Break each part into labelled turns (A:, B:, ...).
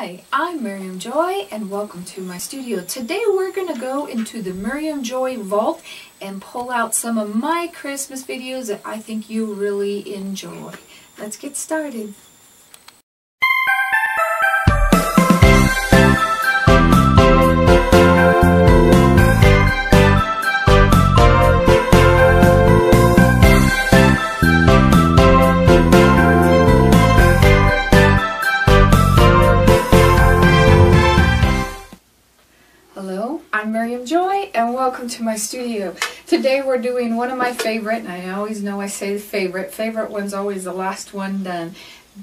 A: Hi, I'm Miriam Joy and welcome to my studio. Today we're going to go into the Miriam Joy vault and pull out some of my Christmas videos that I think you really enjoy. Let's get started. Studio. Today we're doing one of my favorite, and I always know I say the favorite, favorite one's always the last one done,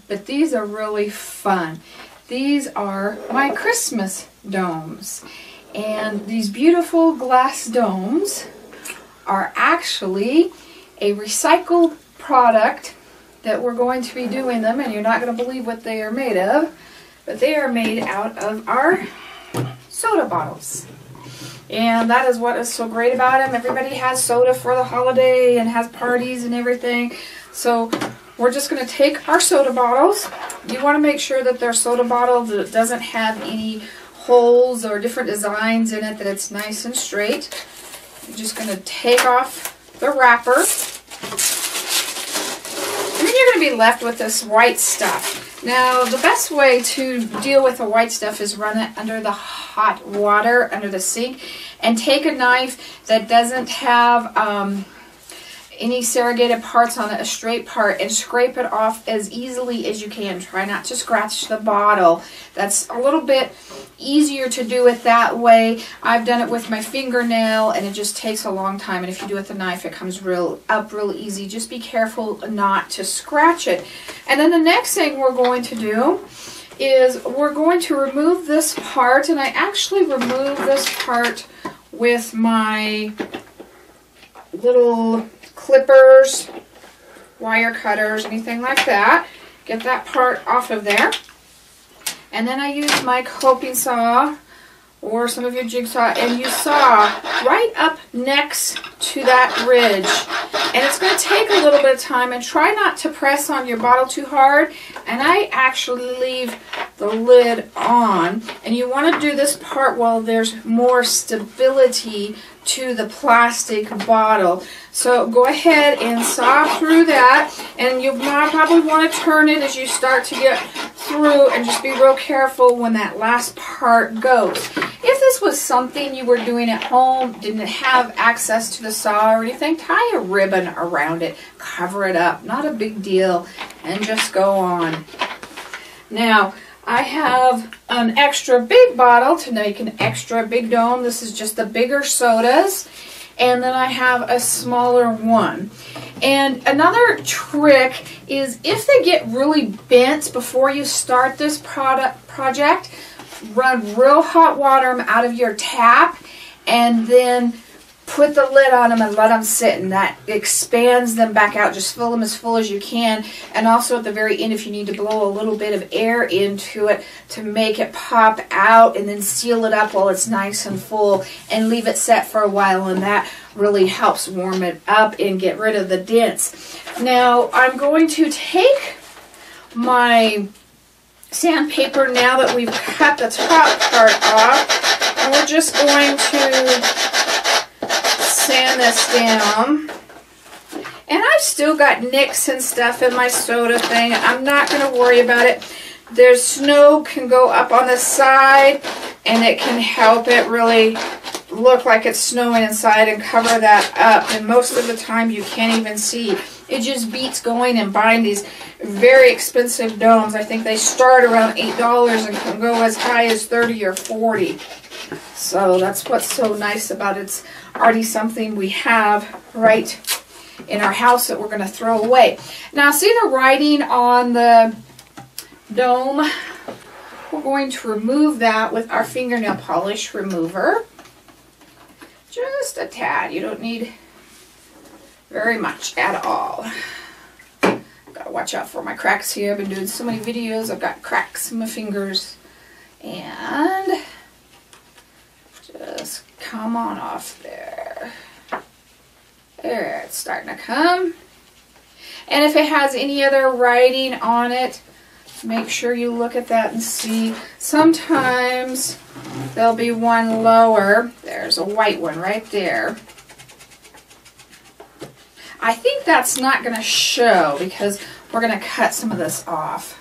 A: but these are really fun. These are my Christmas domes. And these beautiful glass domes are actually a recycled product that we're going to be doing them, and you're not going to believe what they are made of, but they are made out of our soda bottles. And that is what is so great about them. Everybody has soda for the holiday and has parties and everything. So we're just going to take our soda bottles. You want to make sure that their soda bottle that doesn't have any holes or different designs in it, that it's nice and straight. You're just going to take off the wrapper. And then you're going to be left with this white stuff. Now, the best way to deal with the white stuff is run it under the hot water, under the sink, and take a knife that doesn't have um, any serrated parts on it, a straight part, and scrape it off as easily as you can. Try not to scratch the bottle. That's a little bit easier to do it that way. I've done it with my fingernail, and it just takes a long time. And if you do it with a knife, it comes real up real easy. Just be careful not to scratch it. And then the next thing we're going to do is we're going to remove this part, and I actually remove this part with my little clippers, wire cutters, anything like that. Get that part off of there. And then I use my coping saw or some of your jigsaw and you saw right up next to that ridge. And it's going to take a little bit of time and try not to press on your bottle too hard. And I actually leave the lid on. And you want to do this part while there's more stability to the plastic bottle. So go ahead and saw through that and you probably want to turn it as you start to get through and just be real careful when that last part goes. If this was something you were doing at home, didn't have access to the saw or anything, tie a ribbon around it, cover it up, not a big deal, and just go on. Now, I have an extra big bottle to make an extra big dome. This is just the bigger sodas. And then I have a smaller one. And another trick is if they get really bent before you start this product project, run real hot water out of your tap and then put the lid on them and let them sit and that expands them back out. Just fill them as full as you can and also at the very end if you need to blow a little bit of air into it to make it pop out and then seal it up while it's nice and full and leave it set for a while and that really helps warm it up and get rid of the dents. Now I'm going to take my sandpaper now that we've cut the top part off and we're just going to sand this down. And I've still got nicks and stuff in my soda thing. I'm not going to worry about it. There's snow can go up on the side and it can help it really look like it's snowing inside and cover that up. And most of the time you can't even see. It just beats going and buying these very expensive domes. I think they start around $8 and can go as high as 30 or 40 So that's what's so nice about it. It's already something we have right in our house that we're going to throw away. Now see the writing on the dome? We're going to remove that with our fingernail polish remover. Just a tad. You don't need very much at all. Gotta watch out for my cracks here. I've been doing so many videos. I've got cracks in my fingers. And just come on off there. There, it's starting to come. And if it has any other writing on it, make sure you look at that and see. Sometimes there'll be one lower. There's a white one right there. I think that's not going to show because we're going to cut some of this off.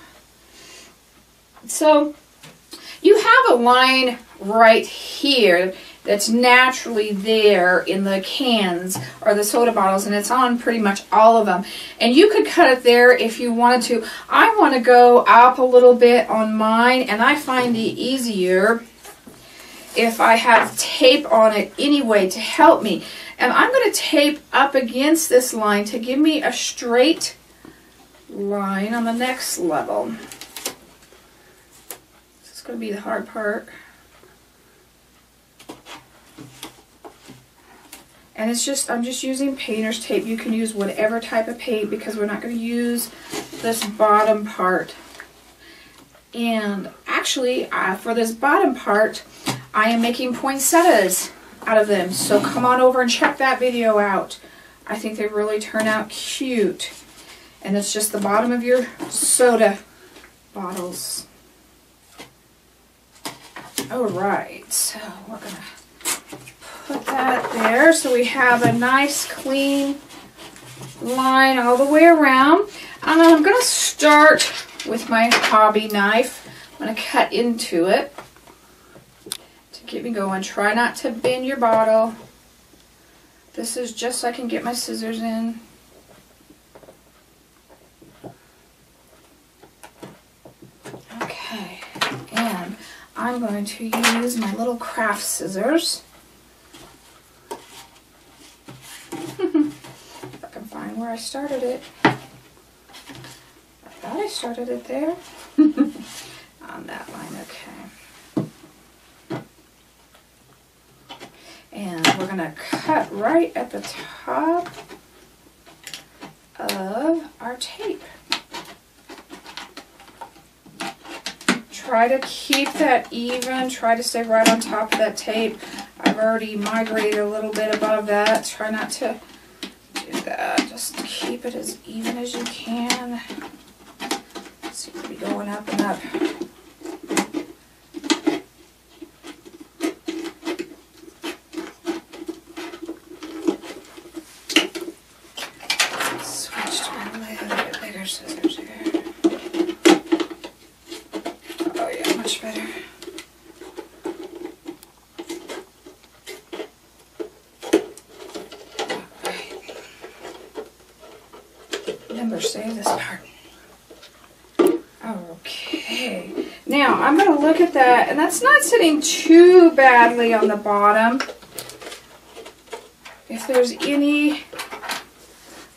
A: So you have a line right here that's naturally there in the cans or the soda bottles and it's on pretty much all of them. And you could cut it there if you wanted to. I want to go up a little bit on mine and I find it easier if I have tape on it anyway to help me. And I'm going to tape up against this line to give me a straight line on the next level going to be the hard part And it's just, I'm just using painter's tape. You can use whatever type of paint because we're not going to use this bottom part. And actually, uh, for this bottom part, I am making poinsettias out of them. So come on over and check that video out. I think they really turn out cute. And it's just the bottom of your soda bottles. Alright, so we're going to Put that there so we have a nice clean line all the way around. And I'm going to start with my hobby knife. I'm going to cut into it to get me going. Try not to bend your bottle. This is just so I can get my scissors in. Okay, and I'm going to use my little craft scissors. if I can find where I started it. I thought I started it there. On that line, okay. And we're going to cut right at the top of our tape. Try to keep that even. Try to stay right on top of that tape. I've already migrated a little bit above that. Try not to do that. Just keep it as even as you can. Seems to be going up and up. Switch to a little bit bigger scissors here. Oh yeah, much better. Remember, this part. Okay. Now, I'm going to look at that, and that's not sitting too badly on the bottom. If there's any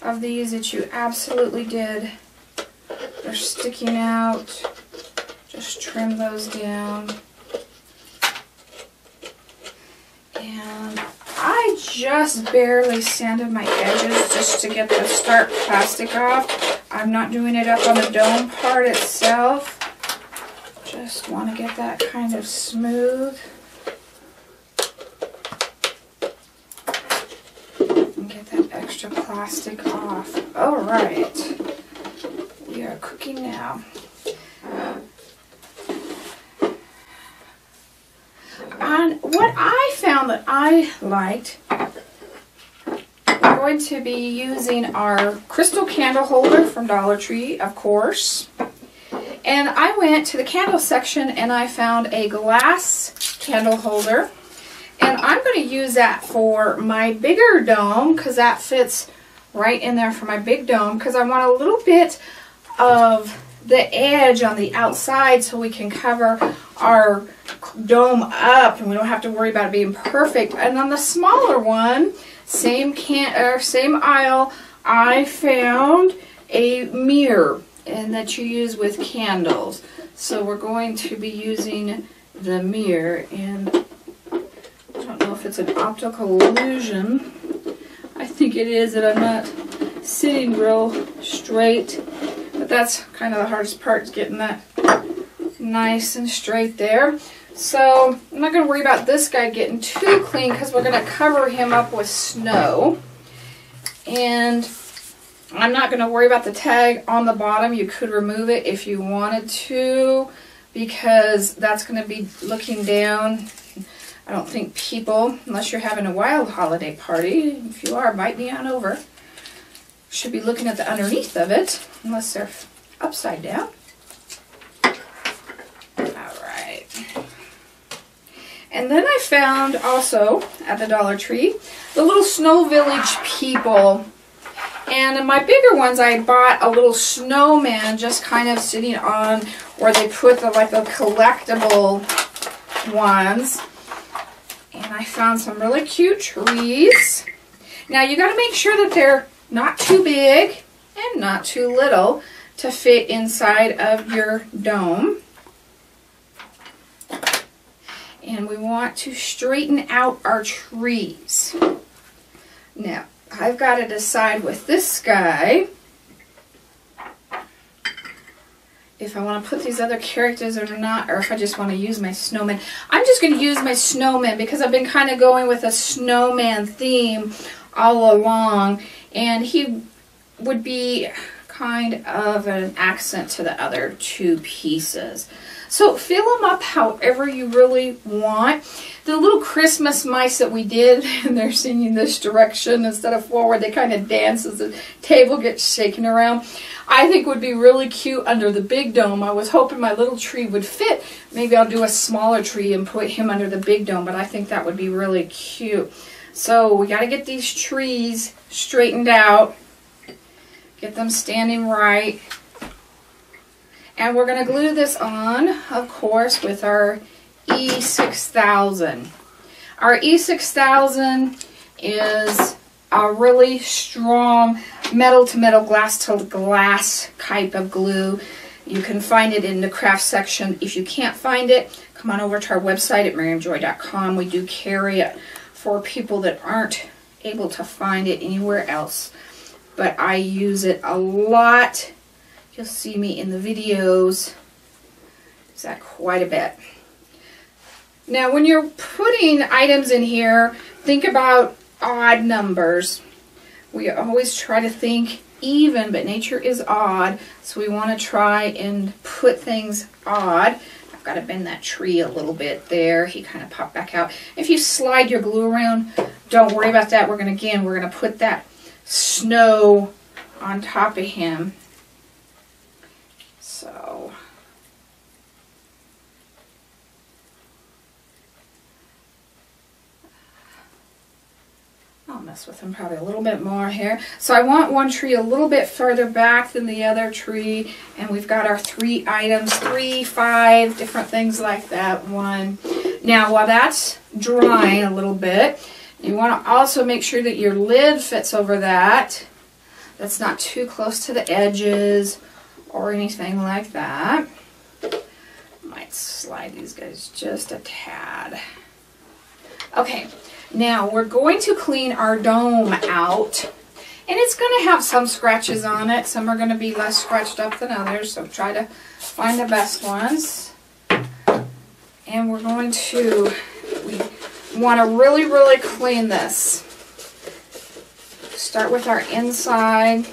A: of these that you absolutely did, they're sticking out, just trim those down. And I just barely sanded my edges just to get the start plastic off. I'm not doing it up on the dome part itself. Just want to get that kind of smooth. And get that extra plastic off. Alright. We are cooking now. And what I found that I liked, going to be using our crystal candle holder from Dollar Tree, of course. And I went to the candle section and I found a glass candle holder. And I'm going to use that for my bigger dome because that fits right in there for my big dome because I want a little bit of the edge on the outside so we can cover our dome up and we don't have to worry about it being perfect. And on the smaller one, same can or same aisle, I found a mirror and that you use with candles. So we're going to be using the mirror and I don't know if it's an optical illusion. I think it is that I'm not sitting real straight but that's kind of the hardest part is getting that nice and straight there. So I'm not going to worry about this guy getting too clean because we're going to cover him up with snow. And I'm not going to worry about the tag on the bottom. You could remove it if you wanted to because that's going to be looking down. I don't think people, unless you're having a wild holiday party, if you are, bite me on over, should be looking at the underneath of it, unless they're upside down. And then I found also at the Dollar Tree the little Snow Village people and my bigger ones, I bought a little snowman just kind of sitting on where they put the like the collectible ones. And I found some really cute trees. Now you got to make sure that they're not too big and not too little to fit inside of your dome. And we want to straighten out our trees. Now, I've got to decide with this guy if I want to put these other characters or not, or if I just want to use my snowman. I'm just going to use my snowman because I've been kind of going with a snowman theme all along, and he would be kind of an accent to the other two pieces. So fill them up however you really want. The little Christmas mice that we did, and they're singing this direction instead of forward, they kind of dance as the table gets shaken around. I think would be really cute under the big dome. I was hoping my little tree would fit. Maybe I'll do a smaller tree and put him under the big dome, but I think that would be really cute. So we got to get these trees straightened out, get them standing right. And we're going to glue this on, of course, with our E6000. Our E6000 is a really strong metal to metal, glass to glass type of glue. You can find it in the craft section. If you can't find it, come on over to our website at miriamjoy.com. We do carry it for people that aren't able to find it anywhere else. But I use it a lot You'll see me in the videos. Is that quite a bit. Now when you're putting items in here, think about odd numbers. We always try to think even, but nature is odd, so we want to try and put things odd. I've got to bend that tree a little bit there. He kind of popped back out. If you slide your glue around, don't worry about that. We're going to, again, we're going to put that snow on top of him so I'll mess with them probably a little bit more here. So I want one tree a little bit further back than the other tree. And we've got our three items, three, five, different things like that. One. Now while that's drying a little bit, you want to also make sure that your lid fits over that. That's not too close to the edges or anything like that. Might slide these guys just a tad. Okay, now we're going to clean our dome out. And it's going to have some scratches on it. Some are going to be less scratched up than others. So try to find the best ones. And we're going to, we want to really, really clean this. Start with our inside.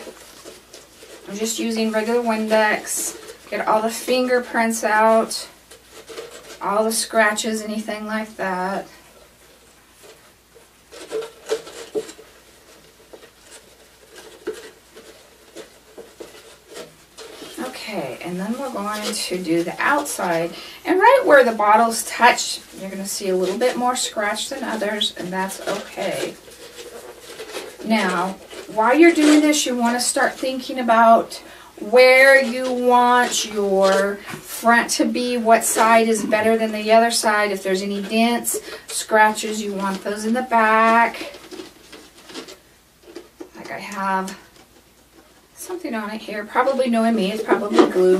A: I'm just using regular Windex. Get all the fingerprints out. All the scratches, anything like that. Okay, and then we're going to do the outside. And right where the bottles touch, you're going to see a little bit more scratch than others, and that's okay. Now, while you're doing this, you want to start thinking about where you want your front to be, what side is better than the other side. If there's any dents, scratches, you want those in the back. Like I have something on it here. Probably knowing me, it's probably glue.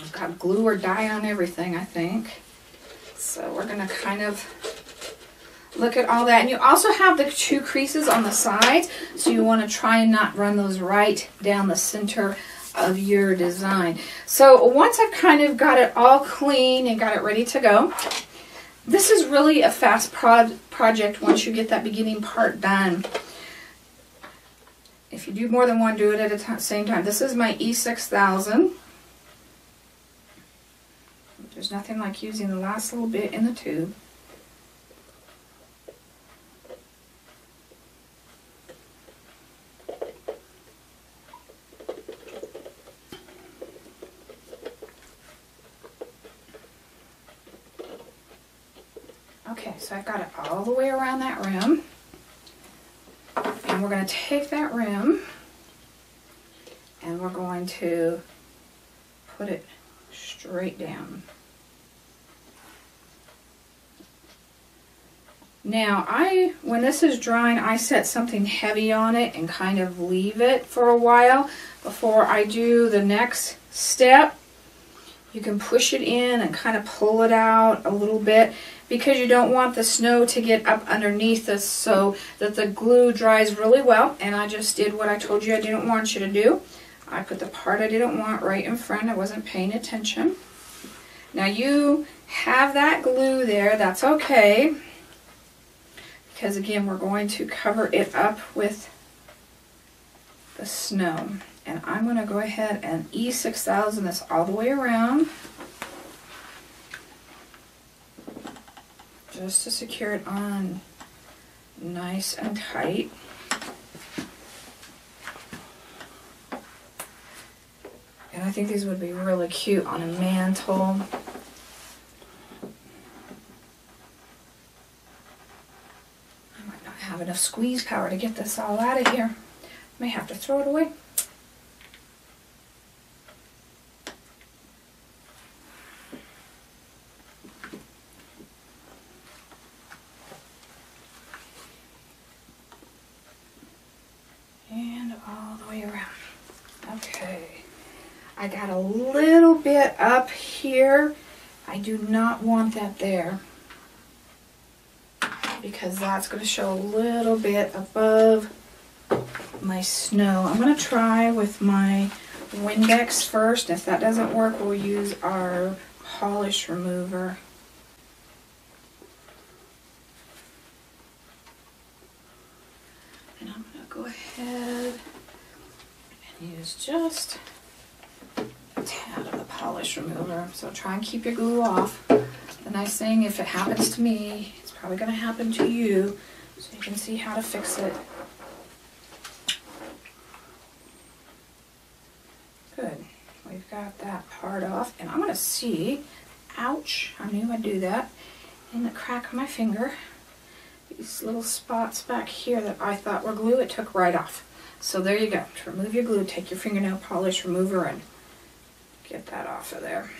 A: I've got glue or dye on everything, I think. So we're going to kind of Look at all that. And you also have the two creases on the sides, so you want to try and not run those right down the center of your design. So once I've kind of got it all clean and got it ready to go, this is really a fast pro project once you get that beginning part done. if you do more than one, do it at the same time. This is my E6000. There's nothing like using the last little bit in the tube. Okay, so I've got it all the way around that rim. And we're going to take that rim and we're going to put it straight down. Now, I when this is drying, I set something heavy on it and kind of leave it for a while before I do the next step. You can push it in and kind of pull it out a little bit because you don't want the snow to get up underneath this so that the glue dries really well. And I just did what I told you I didn't want you to do. I put the part I didn't want right in front. I wasn't paying attention. Now you have that glue there. That's okay. Because again, we're going to cover it up with the snow. And I'm going to go ahead and E6000 this all the way around. Just to secure it on nice and tight. And I think these would be really cute on a mantle. I might not have enough squeeze power to get this all out of here. May have to throw it away. And all the way around. Okay. I got a little bit up here. I do not want that there because that's going to show a little bit above my snow. I'm going to try with my Windex first. If that doesn't work, we'll use our polish remover. And I'm going to go ahead and use just a tad of the polish remover. So try and keep your glue off. The nice thing, if it happens to me, it's probably going to happen to you. So you can see how to fix it. Good. We've got that part off. And I'm going to see, ouch, I knew I'd do that, in the crack of my finger, these little spots back here that I thought were glue, it took right off. So there you go. To remove your glue, take your fingernail polish remover and get that off of there.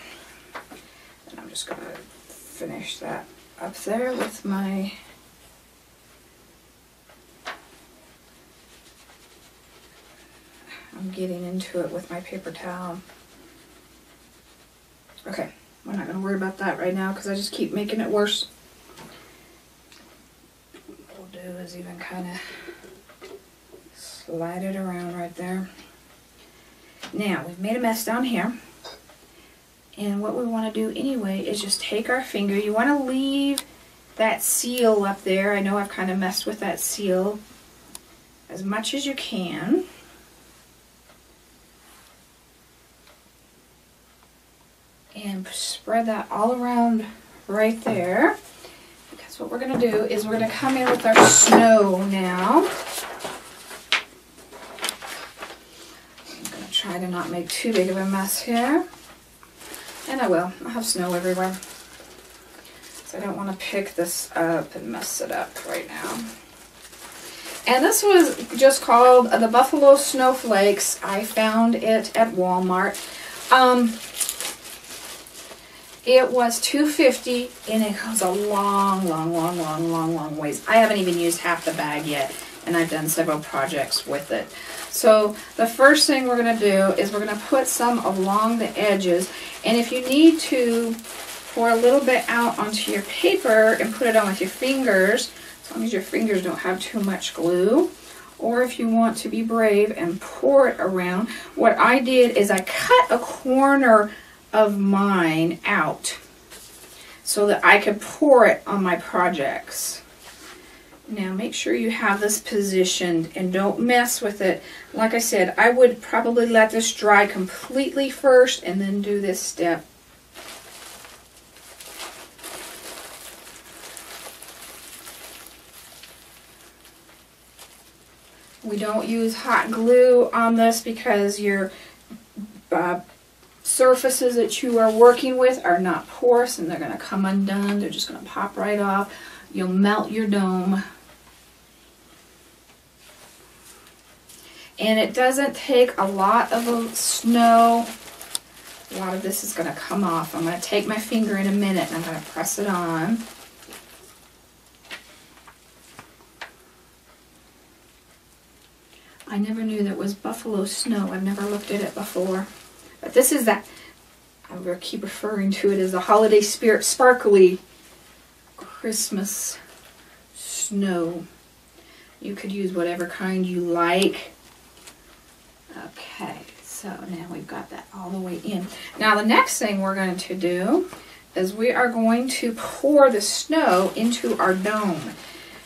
A: And I'm just going to finish that up there with my I'm getting into it with my paper towel. Okay, we're not going to worry about that right now because I just keep making it worse. What we'll do is even kind of slide it around right there. Now, we've made a mess down here. And what we want to do anyway is just take our finger. You want to leave that seal up there. I know I've kind of messed with that seal as much as you can. And spread that all around right there. Because what we're going to do is we're going to come in with our snow now. I'm going to try to not make too big of a mess here. And I will. I'll have snow everywhere. So I don't want to pick this up and mess it up right now. And this was just called the Buffalo Snowflakes. I found it at Walmart. Um, it was 250 and it goes a long, long, long, long, long, long ways. I haven't even used half the bag yet and I've done several projects with it. So the first thing we're going to do is we're going to put some along the edges and if you need to pour a little bit out onto your paper and put it on with your fingers, as long as your fingers don't have too much glue, or if you want to be brave and pour it around, what I did is I cut a corner of mine out so that I could pour it on my projects. Now make sure you have this positioned and don't mess with it. Like I said, I would probably let this dry completely first and then do this step. We don't use hot glue on this because your uh, surfaces that you are working with are not porous and they're going to come undone. They're just going to pop right off. You'll melt your dome. And it doesn't take a lot of snow. A lot of this is going to come off. I'm going to take my finger in a minute and I'm going to press it on. I never knew there was buffalo snow. I've never looked at it before. But this is that, I will keep referring to it as the holiday spirit sparkly Christmas snow. You could use whatever kind you like. Okay, so now we've got that all the way in. Now the next thing we're going to do is we are going to pour the snow into our dome.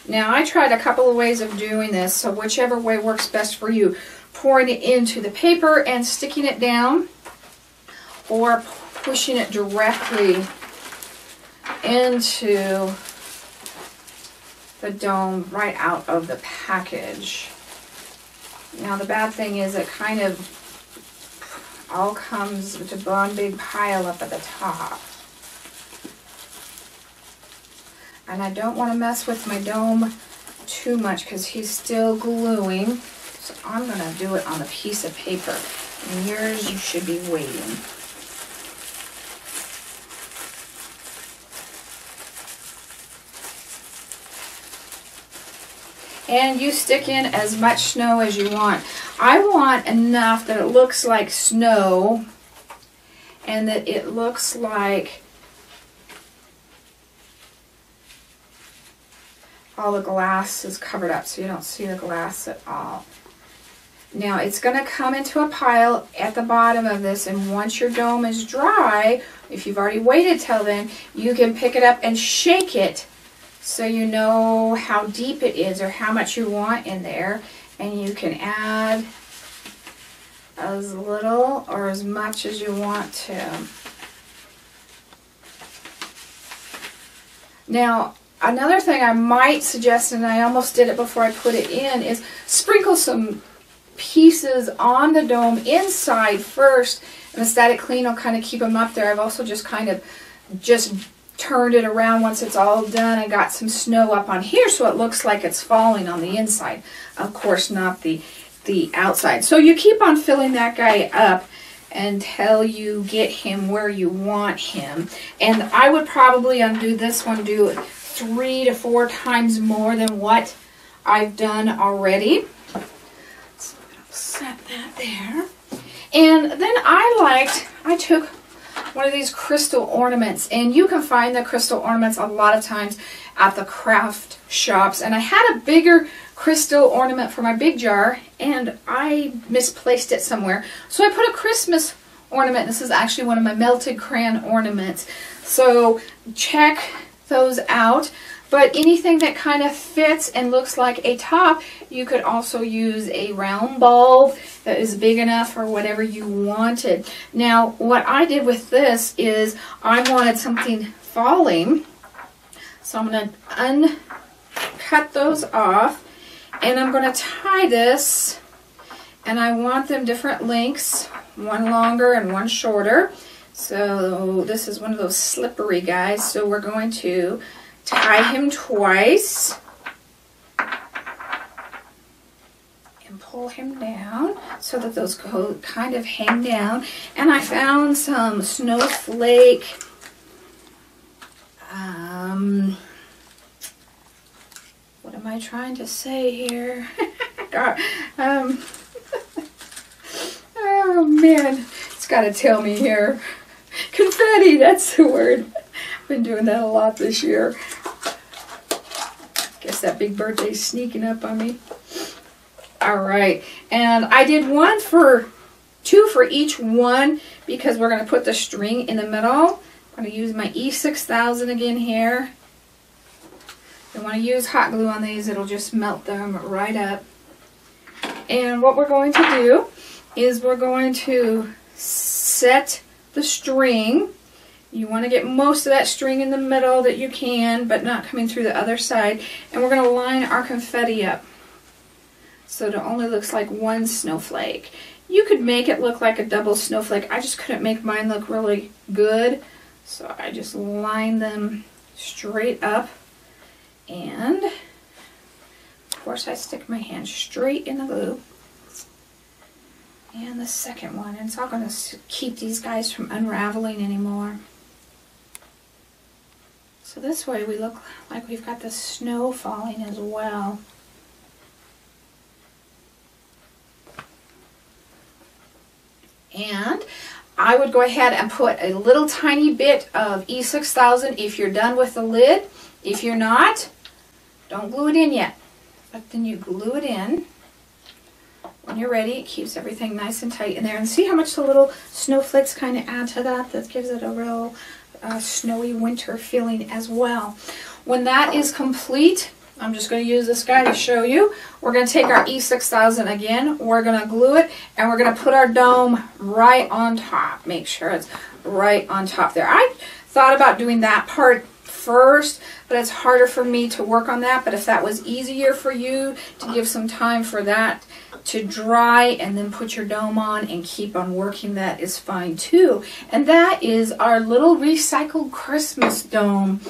A: Now I tried a couple of ways of doing this, so whichever way works best for you. Pouring it into the paper and sticking it down, or pushing it directly into the dome right out of the package. Now the bad thing is it kind of all comes with one big pile up at the top. And I don't want to mess with my dome too much because he's still gluing. So I'm going to do it on a piece of paper. And yours you should be waiting. And you stick in as much snow as you want. I want enough that it looks like snow and that it looks like all the glass is covered up so you don't see the glass at all. Now it's going to come into a pile at the bottom of this and once your dome is dry, if you've already waited till then, you can pick it up and shake it so you know how deep it is or how much you want in there and you can add as little or as much as you want to. Now another thing I might suggest and I almost did it before I put it in is sprinkle some pieces on the dome inside first and the static clean will kind of keep them up there. I've also just kind of just turned it around once it's all done. I got some snow up on here so it looks like it's falling on the inside. Of course, not the, the outside. So you keep on filling that guy up until you get him where you want him. And I would probably undo this one, do it three to four times more than what I've done already. So I'll set that there. And then I liked, I took one of these crystal ornaments. And you can find the crystal ornaments a lot of times at the craft shops. And I had a bigger crystal ornament for my big jar and I misplaced it somewhere. So I put a Christmas ornament. This is actually one of my melted crayon ornaments. So check those out. But anything that kind of fits and looks like a top, you could also use a round bulb that is big enough for whatever you wanted. Now, what I did with this is I wanted something falling. So I'm going to uncut those off. And I'm going to tie this. And I want them different lengths. One longer and one shorter. So this is one of those slippery guys. So we're going to tie him twice and pull him down so that those go kind of hang down. And I found some snowflake um, what am I trying to say here? um, oh man, it's got to tell me here. Confetti, that's the word. I've been doing that a lot this year. That big birthday sneaking up on me. All right, and I did one for, two for each one because we're going to put the string in the middle. I'm going to use my E6000 again here. You want to use hot glue on these, it'll just melt them right up. And what we're going to do is we're going to set the string. You want to get most of that string in the middle that you can, but not coming through the other side. And we're going to line our confetti up so it only looks like one snowflake. You could make it look like a double snowflake. I just couldn't make mine look really good. So I just line them straight up. And, of course, I stick my hand straight in the glue. And the second one. And it's not going to keep these guys from unraveling anymore. So this way we look like we've got the snow falling as well. And I would go ahead and put a little tiny bit of E6000 if you're done with the lid. If you're not, don't glue it in yet. But then you glue it in. When you're ready, it keeps everything nice and tight in there. And see how much the little snowflakes kind of add to that? That gives it a real uh, snowy winter feeling as well. When that is complete, I'm just going to use this guy to show you. We're going to take our E6000 again, we're going to glue it, and we're going to put our dome right on top. Make sure it's right on top there. I thought about doing that part first, but it's harder for me to work on that. But if that was easier for you to give some time for that to dry and then put your dome on and keep on working, that is fine too. And that is our little recycled Christmas dome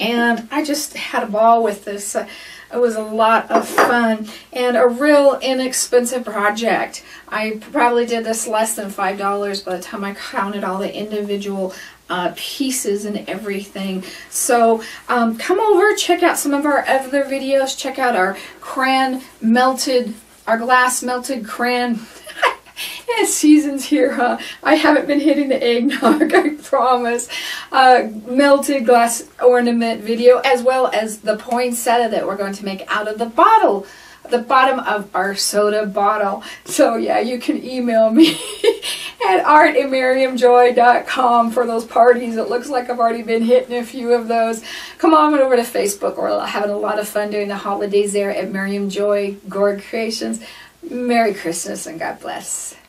A: and I just had a ball with this. It was a lot of fun and a real inexpensive project. I probably did this less than $5 by the time I counted all the individual uh, pieces and everything. So um, come over, check out some of our other videos. Check out our crayon melted, our glass melted cran. yeah, seasons here, huh? I haven't been hitting the eggnog, I promise. Uh, melted glass ornament video, as well as the poinsettia that we're going to make out of the bottle, the bottom of our soda bottle. So yeah, you can email me at art at for those parties. It looks like I've already been hitting a few of those. Come on over to Facebook. We're having a lot of fun during the holidays there at Miriam Joy Gourd Creations. Merry Christmas and God bless.